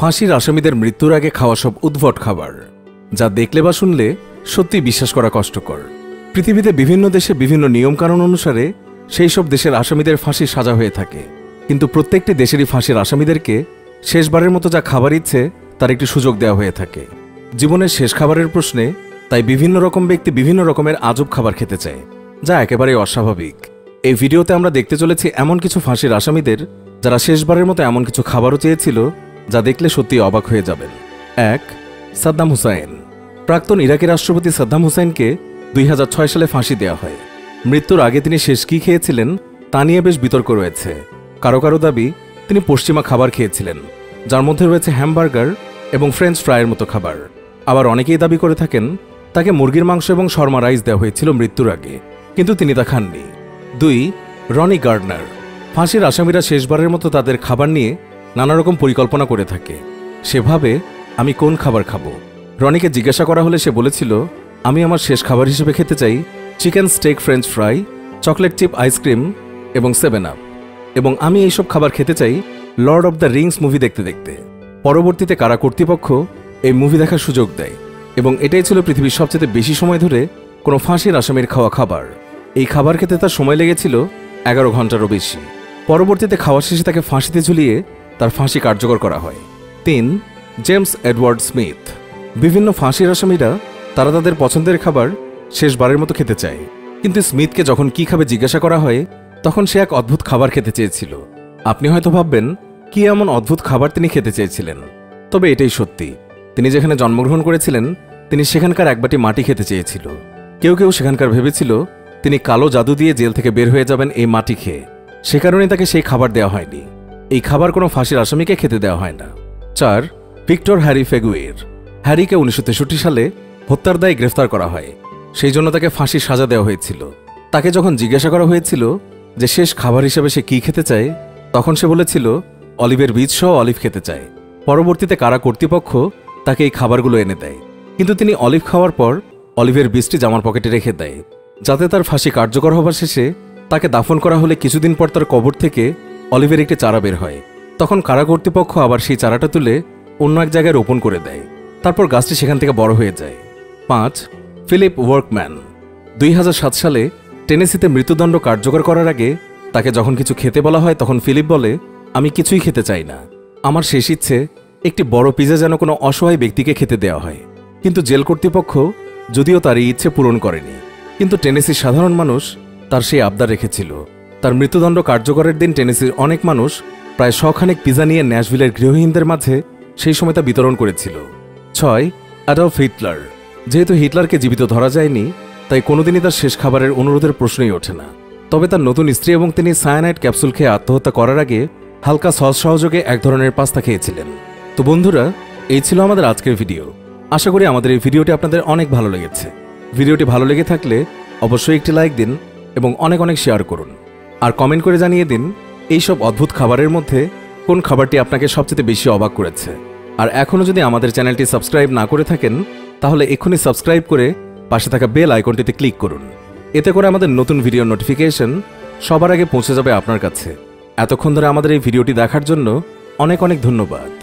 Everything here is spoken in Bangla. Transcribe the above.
ফাঁসির আসামিদের মৃত্যুর আগে খাওয়া সব উদ্ভট খাবার, যা দেখলে বা শুনলে সত্যি বিশ্বাস করা কষ্টকর। পৃথিবীতে বিভিন্ন দেশে বিভিন্ন নিয়মকানুন অনুসারে সেই সব দেশের আসামিদের ফাঁসির সাজা হয়ে থাকে। কিন্তু প্রত্যেকটি দেশেরই ফাঁসির আসামিদেরকে শেষবারের মতো যা খাবার ইচ্ছে, তার একটি সুযোগ দেওয়া হয়ে থাকে। জীবনের শেষ খাবারের প্রশ্নে তাই বিভিন্ন রকম ব্যক্তি বিভিন্ন রকমের আজব খাবার খেতে চায়, যা একেবারেই অস্বাভাবিক। এই ভিডিওতে আমরা দেখতে চলেছি এমন কিছু ফাঁসির আসামিদের, যারা শেষবারের মতো এমন কিছু খাবারও চেয়েছিল যা দেখলে সত্যি অবাক হয়ে যাবেন। এক, সাদ্দাম হুসাইন। প্রাক্তন ইরাকি রাষ্ট্রপতি সাদ্দাম হুসাইনকে দুই সালে ফাঁসি দেওয়া হয়। মৃত্যুর আগে তিনি শেষ কী খেয়েছিলেন তা নিয়ে বেশ বিতর্ক রয়েছে। কারও কারও দাবি, তিনি পশ্চিমা খাবার খেয়েছিলেন, যার মধ্যে রয়েছে হ্যামবার্গার এবং ফ্রেঞ্চ ফ্রাইয়ের মতো খাবার। আবার অনেকেই দাবি করে থাকেন, তাকে মুরগির মাংস এবং শর্মা রাইস দেওয়া হয়েছিল মৃত্যুর আগে, কিন্তু তিনি তা খাননি। দুই, রনি গার্ডনার। ফাঁসির আসামিরা শেষবারের মতো তাদের খাবার নিয়ে নানা রকম পরিকল্পনা করে থাকে। সেভাবে আমি কোন খাবার খাব? রনিকে জিজ্ঞাসা করা হলে সে বলেছিল, আমি আমার শেষ খাবার হিসেবে খেতে চাই chicken steak French fry, chocolate chip ice cream এবং সেভেন আপ। এবং আমি এইসব খাবার খেতে চাই Lord of the Rings movie দেখতে দেখতে। পরবর্তীতে কারা কর্তৃপক্ষ এই মুভি দেখার সুযোগ দেয় এবং এটাই ছিল পৃথিবীর সবচেয়ে বেশি সময় ধরে কোনো ফাঁসির আসামির খাওয়া খাবার। এই খাবার খেতে তার সময় লেগেছিল এগারো ঘন্টারও বেশি। পরবর্তীতে খাওয়া শেষে তাকে ফাঁসিতে ঝুলিয়ে তার ফাঁসি কার্যকর করা হয়। তিন, জেমস এডওয়ার্ড স্মিথ। বিভিন্ন ফাঁসির আসামিরা, তারা তাদের পছন্দের খাবার শেষবারের মতো খেতে চায়। কিন্তু স্মিথকে যখন কি খাবে জিজ্ঞাসা করা হয়, তখন সে এক অদ্ভুত খাবার খেতে চেয়েছিল। আপনি হয়তো ভাববেন, কি এমন অদ্ভুত খাবার তিনি খেতে চেয়েছিলেন? তবে এটাই সত্যি। তিনি যেখানে জন্মগ্রহণ করেছিলেন, তিনি সেখানকার একবাটি মাটি খেতে চেয়েছিল। কেউ কেউ সেখানকার ভেবেছিল, তিনি কালো জাদু দিয়ে জেল থেকে বের হয়ে যাবেন এই মাটি খেয়ে। সে কারণে তাকে সেই খাবার দেওয়া হয়নি। এই খাবার কোনো ফাঁসির আসামিকে খেতে দেওয়া হয় না। চার, ভিক্টর হ্যারি ফেগুয়ের। হ্যারিকে উনিশশো তেষট্টি সালে হত্যার দায়ে গ্রেফতার করা হয়। সেই জন্য তাকে ফাঁসির সাজা দেওয়া হয়েছিল। তাকে যখন জিজ্ঞাসা করা হয়েছিল যে শেষ খাবার হিসেবে সে কি খেতে চায়, তখন সে বলেছিল, অলিভের বীজ সহ অলিভ খেতে চায়। পরবর্তীতে কারা কর্তৃপক্ষ তাকে এই খাবারগুলো এনে দেয়। কিন্তু তিনি অলিভ খাওয়ার পর অলিভের বীজটি জামার পকেটে রেখে দেয়। যাতে তার ফাঁসি কার্যকর হবার শেষে তাকে দাফন করা হলে কিছুদিন পর তার কবর থেকে অলিভের একটি চারা বের হয়। তখন কারা কর্তৃপক্ষ আবার সেই চারাটা তুলে অন্য এক জায়গায় রোপণ করে দেয়। তারপর গাছটি সেখান থেকে বড় হয়ে যায়। পাঁচ, ফিলিপ ওয়ার্কম্যান। দুই হাজার সাত সালে টেনেসিতে মৃত্যুদণ্ড কার্যকর করার আগে তাকে যখন কিছু খেতে বলা হয়, তখন ফিলিপ বলে, আমি কিছুই খেতে চাই না। আমার শেষ ইচ্ছে, একটি বড় পিজা যেন কোনো অসহায় ব্যক্তিকে খেতে দেওয়া হয়। কিন্তু জেল কর্তৃপক্ষ যদিও তার এই ইচ্ছে পূরণ করেনি, কিন্তু টেনেসির সাধারণ মানুষ তার সেই আবদার রেখেছিল। তার মৃত্যুদণ্ড কার্যকরের দিন টেনেসির অনেক মানুষ প্রায় শখানেক পিজা নিয়ে ন্যাশভিলের গৃহহীনদের মাঝে সেই সময় তা বিতরণ করেছিল। ছয়, অ্যাডলফ হিটলার। যেহেতু হিটলারকে জীবিত ধরা যায়নি, তাই কোনোদিনই তার শেষ খাবারের অনুরোধের প্রশ্নই ওঠে না। তবে তার নতুন স্ত্রী এবং তিনি সায়ানাইট ক্যাপসুল খেয়ে আত্মহত্যা করার আগে হালকা সস সহযোগে এক ধরনের পাস্তা খেয়েছিলেন। তো বন্ধুরা, এই ছিল আমাদের আজকের ভিডিও। আশা করি আমাদের এই ভিডিওটি আপনাদের অনেক ভালো লেগেছে। ভিডিওটি ভালো লেগে থাকলে অবশ্যই একটি লাইক দিন এবং অনেক অনেক শেয়ার করুন। আর কমেন্ট করে জানিয়ে দিন এই সব অদ্ভুত খাবারের মধ্যে কোন খাবারটি আপনাকে সবচেয়ে বেশি অবাক করেছে। আর এখনও যদি আমাদের চ্যানেলটি সাবস্ক্রাইব না করে থাকেন, তাহলে এক্ষুনি সাবস্ক্রাইব করে পাশে থাকা বেল আইকনটিতে ক্লিক করুন। এতে করে আমাদের নতুন ভিডিও নোটিফিকেশন সবার আগে পৌঁছে যাবে আপনার কাছে। এতক্ষণ ধরে আমাদের এই ভিডিওটি দেখার জন্য অনেক অনেক ধন্যবাদ।